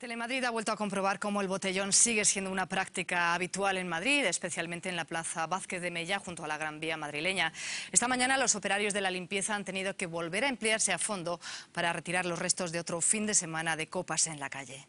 Telemadrid ha vuelto a comprobar cómo el botellón sigue siendo una práctica habitual en Madrid, especialmente en la Plaza Vázquez de Mella, junto a la Gran Vía madrileña. Esta mañana los operarios de la limpieza han tenido que volver a emplearse a fondo para retirar los restos de otro fin de semana de copas en la calle.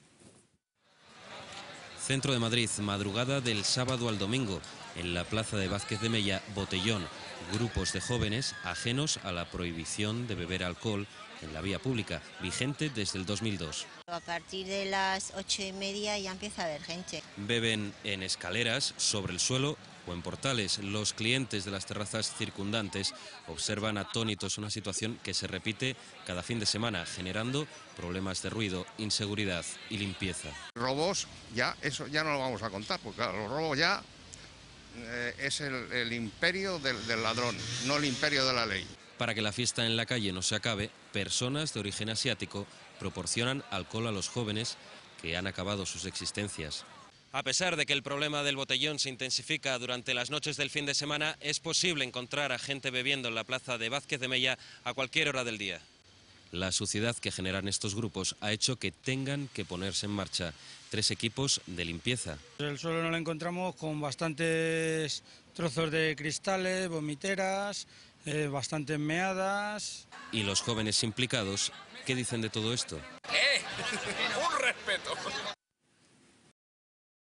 Centro de Madrid, madrugada del sábado al domingo. En la Plaza de Vázquez de Mella, botellón. Grupos de jóvenes ajenos a la prohibición de beber alcohol en la vía pública, vigente desde el 2002. A partir de las ocho y media ya empieza a haber gente. Beben en escaleras, sobre el suelo o en portales. Los clientes de las terrazas circundantes observan atónitos una situación que se repite cada fin de semana, generando problemas de ruido, inseguridad y limpieza. Robos, ya, eso ya no lo vamos a contar, porque claro, los robos ya eh, es el, imperio del, del ladrón, no el imperio de la ley. Para que la fiesta en la calle no se acabe, personas de origen asiático proporcionan alcohol a los jóvenes que han acabado sus existencias. A pesar de que el problema del botellón se intensifica durante las noches del fin de semana, es posible encontrar a gente bebiendo en la plaza de Vázquez de Mella a cualquier hora del día. La suciedad que generan estos grupos ha hecho que tengan que ponerse en marcha tres equipos de limpieza. El suelo no lo encontramos con bastantes trozos de cristales, vomiteras, eh, bastantes meadas. ¿Y los jóvenes implicados qué dicen de todo esto? ¡Eh! ¡Un respeto!